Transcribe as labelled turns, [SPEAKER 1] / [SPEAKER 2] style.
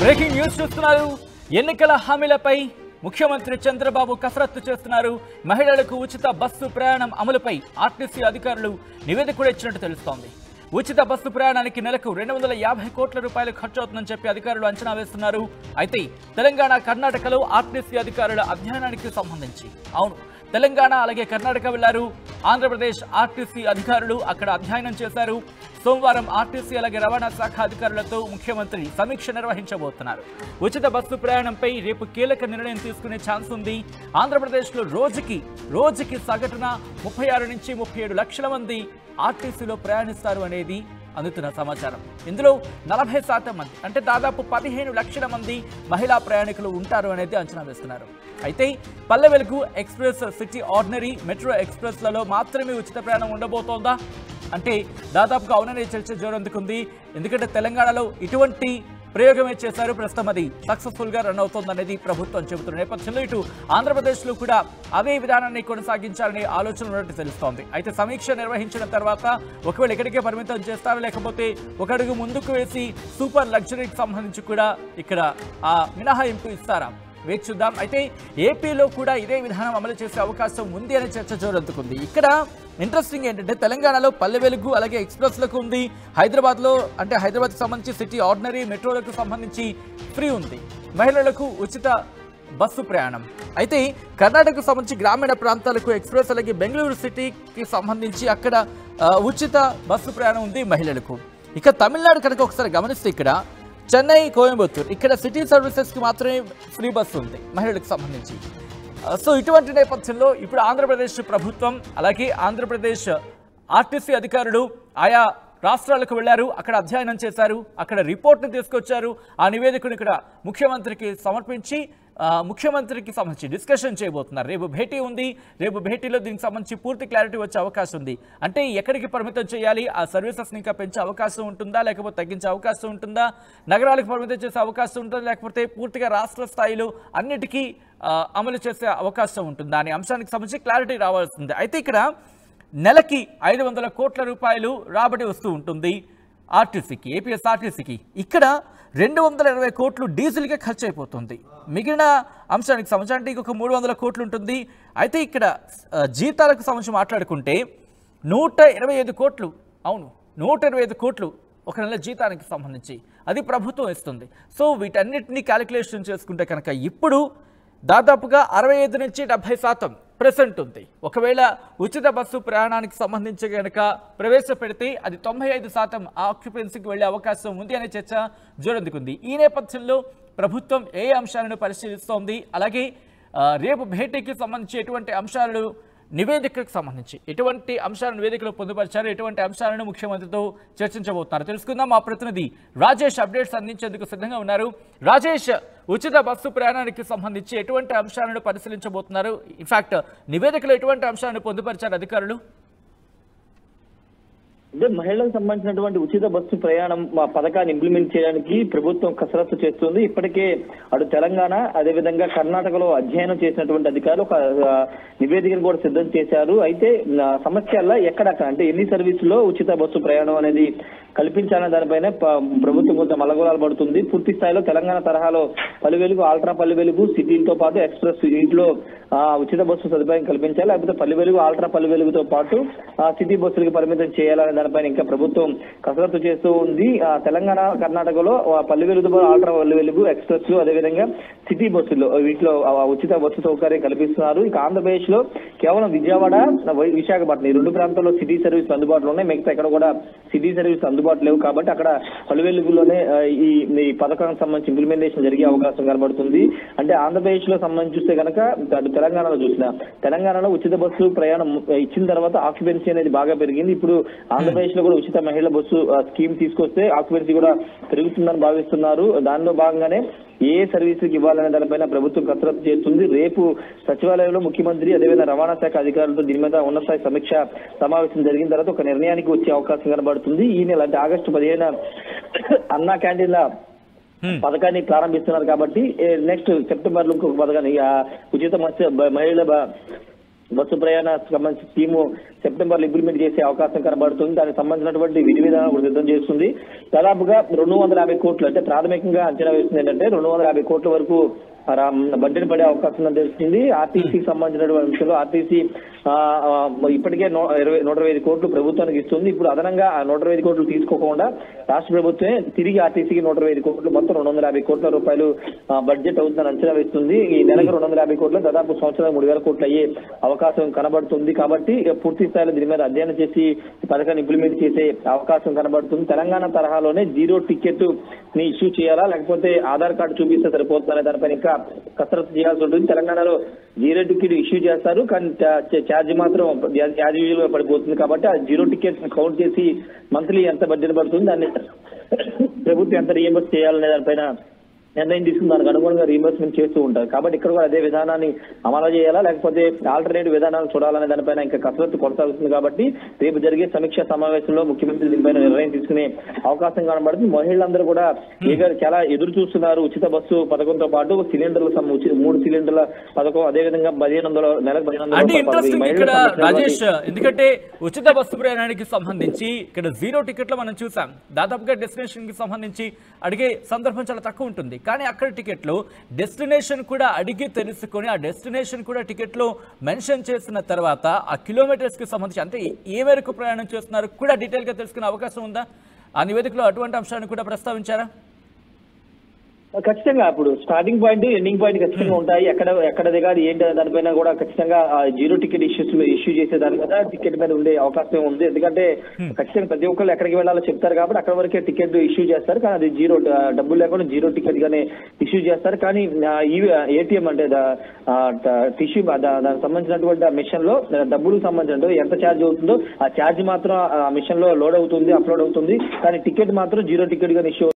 [SPEAKER 1] Breaking news చూస్తున్నారు. ఎన్నికల హామీలపై ముఖ్యమంత్రి చంద్రబాబు కసరత్తు చేస్తున్నారు. మహిళలకు ఉచిత బస్సు ప్రయాణం అమలుపై ఆర్టీసీ అధికారులు నివేదిక కూడా ఇచ్చినట్టు తెలుస్తోంది. ఉచిత బస్సు ప్రయాణానికి నెలకు రెండు వందల యాభై కోట్ల రూపాయలు ఖర్చు అవుతుందని చెప్పి అధికారులు అంచనా వేస్తున్నారు. అయితే తెలంగాణ కర్ణాటకలో ఆర్టీసీ అధికారుల అధ్యయనానికి సంబంధించి. అవును తెలంగాణ అలాగే కర్ణాటక వెళ్ళారు. ఆంధ్రప్రదేశ్ ఆర్టీసీ అధికారులు అక్కడ అధ్యయనం చేశారు. సోమవారం ఆర్టీసీ అలాగే రవాణా శాఖ అధికారులతో ముఖ్యమంత్రి సమీక్ష నిర్వహించబోతున్నారు. ఉచిత బస్సు ప్రయాణంపై రేపు కీలక నిర్ణయం తీసుకునే ఛాన్స్ ఉంది. ఆంధ్రప్రదేశ్లో రోజుకి రోజుకి సగటున ముప్పై ఆరు నుంచి ముప్పై ఏడు లక్షల మంది ఆర్టీసీలో ప్రయాణిస్తారు అనేది అందుతున్న సమాచారం. ఇందులో నలభై శాతం మంది అంటే దాదాపు పదిహేను లక్షల మంది మహిళా ప్రయాణికులు ఉంటారు అనేది అంచనా వేస్తున్నారు. అయితే Palle Velugu express city ordinary metro ఎక్స్ప్రెస్లలో మాత్రమే ఉచిత ప్రయాణం ఉండబోతోందా? అంటే దాదాపుగా అవుననే చర్చ జోరందుకుంది. ఎందుకంటే తెలంగాణలో ఇటువంటి ప్రయోగమే చేశారు ప్రస్తుతం అది సక్సెస్ఫుల్గా రన్ అవుతోందనేది ప్రభుత్వం చెబుతున్న నేపథ్యంలో ఇటు ఆంధ్రప్రదేశ్లో కూడా అదే విధానాన్ని కొనసాగించాలనే ఆలోచన ఉన్నట్టు తెలుస్తోంది. అయితే సమీక్ష నిర్వహించిన తర్వాత ఒకవేళ ఇక్కడికే పరిమితం చేస్తారా లేకపోతే ఒకడుగు ముందుకు వేసి సూపర్ లగ్జరీకి సంబంధించి కూడా ఇక్కడ ఆ మినహాయింపు ఇస్తారా? వేచి చూద్దాం. అయితే ఏపీలో కూడా ఇదే విధానం అమలు చేసే అవకాశం ఉంది అనే చర్చ జోరందుకుంది. ఇక్కడ ఇంట్రెస్టింగ్ ఏంటంటే తెలంగాణలో పల్లె వెలుగు అలాగే ఎక్స్ప్రెస్లకు ఉంది. హైదరాబాద్లో అంటే హైదరాబాద్కి సంబంధించి సిటీ ఆర్డినరీ మెట్రోలకు సంబంధించి ఫ్రీ ఉంది. మహిళలకు ఉచిత బస్సు ప్రయాణం. అయితే కర్ణాటకకు సంబంధించి గ్రామీణ ప్రాంతాలకు ఎక్స్ప్రెస్ అలాగే బెంగళూరు సిటీకి సంబంధించి అక్కడ ఉచిత బస్సు ప్రయాణం ఉంది మహిళలకు. ఇక తమిళనాడు కనుక ఒకసారి గమనిస్తే ఇక్కడ చెన్నై కోయంబత్తూర్. ఇక్కడ సిటీ సర్వీసెస్కి మాత్రమే ఫ్రీ బస్సు ఉంది మహిళలకు సంబంధించి. సో ఇటువంటి నేపథ్యంలో ఇప్పుడు ఆంధ్రప్రదేశ్ ప్రభుత్వం అలాగే ఆంధ్రప్రదేశ్ ఆర్టీసీ అధికారులు ఆయా రాష్ట్రాలకు వెళ్ళారు అక్కడ అధ్యయనం చేశారు అక్కడ రిపోర్ట్ను తీసుకొచ్చారు. ఆ నివేదికను ఇక్కడ ముఖ్యమంత్రికి సమర్పించి ముఖ్యమంత్రికి సంబంధించి డిస్కషన్ చేయబోతున్నారు. రేపు భేటీ ఉంది. రేపు భేటీలో దీనికి సంబంధించి పూర్తి క్లారిటీ వచ్చే అవకాశం ఉంది. అంటే ఎక్కడికి పరిమితం చేయాలి? ఆ సర్వీసెస్ని ఇంకా పెంచే అవకాశం ఉంటుందా? లేకపోతే తగ్గించే అవకాశం ఉంటుందా? నగరాలకు పరిమితం చేసే అవకాశం ఉంటుందా? లేకపోతే పూర్తిగా రాష్ట్ర స్థాయిలో అన్నిటికీ అమలు చేసే అవకాశం ఉంటుందా? అనే అంశానికి సంబంధించి క్లారిటీ రావాల్సింది అయితే ఇక్కడ నెలకి ఐదు వందల కోట్ల రూపాయలు రాబడి వస్తూ ఉంటుంది. ఆర్టీసీకి ఏపీఎస్ ఆర్టీసీకి ఇక్కడ రెండు వందల ఇరవై కోట్లు డీజిల్కే ఖర్చు అయిపోతుంది మిగిలిన అంశానికి సంవత్సరానికి ఒక మూడు వందల కోట్లు ఉంటుంది. అయితే ఇక్కడ జీతాలకు సంబంధించి మాట్లాడుకుంటే నూట ఇరవై ఐదు కోట్లు అవును నూట ఇరవై ఐదు కోట్లు ఒక నెల జీతానికి సంబంధించి అది ప్రభుత్వం ఇస్తుంది. సో వీటన్నిటిని క్యాలిక్యులేషన్ చేసుకుంటే కనుక ఇప్పుడు దాదాపుగా అరవై ఐదు నుంచి డెబ్బై శాతం ప్రెసెంట్ ఉంది. ఒకవేళ ఉచిత బస్సు ప్రయాణానికి సంబంధించి కనుక ప్రవేశపెడితే అది తొంభై ఐదు శాతం ఆక్యుపెన్సీకి వెళ్ళే అవకాశం ఉంది అనే చర్చ జోరందుకుంది. ఈ నేపథ్యంలో ప్రభుత్వం ఏ అంశాలను పరిశీలిస్తోంది? అలాగే రేపు భేటీకి సంబంధించి ఎటువంటి అంశాలు నివేదికకు సంబంధించి ఎటువంటి అంశాలను నివేదికలో పొందుపరిచారు? ఎటువంటి అంశాలను ముఖ్యమంత్రితో చర్చించబోతున్నారు? తెలుసుకుందాం. మా ప్రతినిధి రాజేష్ అప్డేట్స్ అందించేందుకు సిద్ధంగా ఉన్నారు. రాజేష్ ఉచిత బస్సు ప్రయాణానికి సంబంధించి ఎటువంటి అంశాలను పరిశీలించబోతున్నారు? ఇన్ఫాక్ట్ నివేదికలో ఎటువంటి అంశాలను పొందుపరిచారు అధికారులు?
[SPEAKER 2] అంటే మహిళలకు సంబంధించినటువంటి ఉచిత బస్సు ప్రయాణం మా పథకాన్ని ఇంప్లిమెంట్ చేయడానికి ప్రభుత్వం కసరత్తు చేస్తుంది. ఇప్పటికే అటు తెలంగాణ అదేవిధంగా కర్ణాటకలో అధ్యయనం చేసినటువంటి అధికారులు ఒక నివేదికను కూడా సిద్ధం చేశారు. అయితే సమస్యల్లో ఎక్కడక్కడ అంటే ఎన్ని సర్వీసులో ఉచిత బస్సు ప్రయాణం అనేది కల్పించాలనే దానిపైన ప్రభుత్వం కొంత మలగోళాలు పడుతుంది. పూర్తి స్థాయిలో తెలంగాణ తరహాలో పల్లెవెలుగు ఆల్ట్రా పల్లె వెలుగు సిటీలతో పాటు ఎక్స్ప్రెస్ ఇంట్లో ఉచిత బస్సు సదుపాయం కల్పించాలి. లేకపోతే పల్లె వెలుగు ఆల్ట్రా పల్లెవెలుగుతో పాటు ఆ, సిటీ బస్సులకు పరిమితం చేయాలనే దానిపైన ఇంకా ప్రభుత్వం కసరత్తు చేస్తూ ఉంది. ఆ, తెలంగాణ కర్ణాటకలో పల్లె వెలుగు ఆల్ట్రా పల్లె వెలుగు ఎక్స్ప్రెస్ అదేవిధంగా సిటీ బస్సులు వీటిలో ఆ, ఉచిత బస్సు సౌకర్యం కల్పిస్తున్నారు. ఇక ఆంధ్రప్రదేశ్లో కేవలం విజయవాడ వై- విశాఖపట్నం ఈ రెండు ప్రాంతాల్లో సిటీ సర్వీస్ అందుబాటులో ఉన్నాయి. మిగతా ఎక్కడ కూడా సిటీ సర్వీస్ అందుబాటులో లేవు కాబట్టి అక్కడ పలు వెలుగులోనే ఈ ఈ పథకానికి సంబంధించి ఇంప్లిమెంటేషన్ జరిగే అవకాశం కనబడుతుంది. అంటే ఆంధ్రప్రదేశ్లో సంబంధించి చూస్తే కనుక అటు తెలంగాణలో చూసిన తెలంగాణలో ఉచిత బస్సు ప్రయాణం ఇచ్చిన తర్వాత ఆక్యుపెన్సీ అనేది బాగా పెరిగింది. ఇప్పుడు ఆంధ్రప్రదేశ్లో కూడా ఉచిత మహిళా బస్సు స్కీమ్ తీసుకొస్తే ఆక్యుపెన్సీ కూడా పెరుగుతుందని భావిస్తున్నారు. దానిలో భాగంగానే ఏ సర్వీసులకు ఇవ్వాలనే దానిపైన ప్రభుత్వం కసరత్తు చేస్తుంది. రేపు సచివాలయంలో ముఖ్యమంత్రి అదేవిధంగా రవాణా శాఖ అధికారులతో దీని మీద ఉన్నత స్థాయి సమీక్ష సమావేశం జరిగిన తర్వాత ఒక నిర్ణయానికి వచ్చే అవకాశం కనబడుతుంది. ఈ నెల అంటే ఆగస్టు పదిహేను అన్నా క్యాంటీన్ల. పథకాన్ని ప్రారంభిస్తున్నారు కాబట్టి నెక్స్ట్ సెప్టెంబర్లో ఇంకొక పథకాన్ని ఉచిత మత్స్య బ- బస్సు ప్రయాణ సంబంధించి స్కీము సెప్టెంబర్లో ఇంప్లిమెంట్ చేసే అవకాశం కనబడుతుంది. దానికి సంబంధించినటువంటి విధి విధానం కూడా సిద్ధం చేస్తుంది. దాదాపుగా రెండు వందల యాభై కోట్లు అంటే ప్రాథమికంగా అంచనా వేస్తుంది ఏంటంటే రెండు వందల యాభై కోట్ల వరకు బడ్జెట్ పడే అవకాశం తెలిసింది ఆర్టీసీకి సంబంధించినటువంటి విషయంలో ఆర్టీసీ ఇప్పటికే ఇరవై నూట ఇరవై ఐదు కోట్లు ప్రభుత్వానికి ఇస్తుంది. ఇప్పుడు అదనంగా ఆ నూట ఇరవై ఐదు కోట్లు తీసుకోకుండా రాష్ట్ర ప్రభుత్వమే తిరిగి ఆర్టీసీకి నూట ఇరవై ఐదు కోట్లు మొత్తం రెండు వందల యాభై కోట్ల రూపాయలు బడ్జెట్ అవుతుందని అంచనా వేస్తుంది. ఈ నెలకు రెండు వందల యాభై కోట్లు దాదాపు సంవత్సరం మూడు వేల కోట్లు అయ్యే అవకాశం కనబడుతుంది కాబట్టి ఇక పూర్తి స్థాయిలో దీని మీద అధ్యయనం చేసి పథకాన్ని ఇంప్లిమెంట్ చేసే అవకాశం కనబడుతుంది. తెలంగాణ తరహాలోనే జీరో టికెట్ని ఇష్యూ చేయాలా లేకపోతే ఆధార్ కార్డు చూపిస్తే సరిపోతుందనే దానిపైన ఇంకా కసరత్తు చేయాల్సి ఉంటుంది. తెలంగాణలో జీరో టికెట్ ఇష్యూ చేస్తారు. కానీ ఛార్జ్ మాత్రం యాజ్ యూజువల్గా పడిపోతుంది కాబట్టి ఆ జీరో టికెట్ కౌంట్ చేసి మంత్లీ ఎంత బడ్జెట్ పడుతుంది దాన్ని ప్రభుత్వం ఎంత రియంబర్స్ చేయాలనే దానిపైన నిర్ణయం తీసుకుని దానికి అనుగుణంగా రీఎంబర్స్మెంట్ చేస్తూ ఉంటారు. కాబట్టి ఇక్కడ కూడా అదే విధానాన్ని అమలు చేయాలా? లేకపోతే ఆల్టర్నేటివ్ విధానాలు చూడాలనే దానిపైన ఇంకా కసరత్తు కొనసాగుతుంది కాబట్టి రేపు జరిగే సమీక్ష సమావేశంలో ముఖ్యమంత్రి దీనిపైన నిర్ణయం తీసుకునే అవకాశం కనబడుతుంది. మహిళలందరూ కూడా ఈగ చాలా ఎదురు చూస్తున్నారు. ఉచిత బస్సు పథకంతో పాటు సిలిండర్ల మూడు సిలిండర్ల పథకం అదే విధంగా పదిహేను వందల నెలకు పదిహేను
[SPEAKER 1] రాజేష్ ఎందుకంటే ఉచిత బస్సు ప్రయాణానికి సంబంధించి ఇక్కడ జీరో టికెట్లు మనం చూసాం. దాదాపుగా డెస్టినేషన్కి సంబంధించి అడిగే సందర్భం చాలా తక్కువ ఉంటుంది. కానీ అక్కడ టికెట్లు డెస్టినేషన్ కూడా అడిగి తెలుసుకొని ఆ డెస్టినేషన్ కూడా టికెట్లో మెన్షన్ చేసిన తర్వాత ఆ కిలోమీటర్స్కి సంబంధించి అంటే ఏ మేరకు ప్రయాణం చేస్తున్నారు కూడా డీటెయిల్గా తెలుసుకునే అవకాశం ఉందా? ఆ నివేదికలో అటువంటి అంశాన్ని కూడా ప్రస్తావించారా?
[SPEAKER 2] ఖచ్చితంగా ఇప్పుడు స్టార్టింగ్ పాయింట్ ఎండింగ్ పాయింట్ ఖచ్చితంగా ఉంటాయి. ఎక్కడ ఎక్కడ దిగాలి ఏంటి దానిపైన కూడా ఖచ్చితంగా జీరో టికెట్ ఇష్యూస్ ఇష్యూ చేసే దాని మీద టికెట్ మీద ఉండే అవకాశం ఉంది. ఎందుకంటే ఖచ్చితంగా ప్రతి ఒక్కళ్ళు ఎక్కడికి వెళ్ళాలో చెప్తారు కాబట్టి అక్కడ వరకే టికెట్ ఇష్యూ చేస్తారు. కానీ అది జీరో డబ్బులు లేకుండా జీరో టికెట్ గానే ఇష్యూ చేస్తారు. కానీ ఏటీఎం అంటే టిష్యూ దానికి సంబంధించినటువంటి ఆ మిషన్లో డబ్బులకు సంబంధించిన ఎంత ఛార్జ్ అవుతుందో ఆ ఛార్జ్ మాత్రం ఆ మిషన్లో లోడ్ అవుతుంది అప్లోడ్ అవుతుంది. కానీ టికెట్ మాత్రం జీరో టికెట్ గానే ఇష్యూ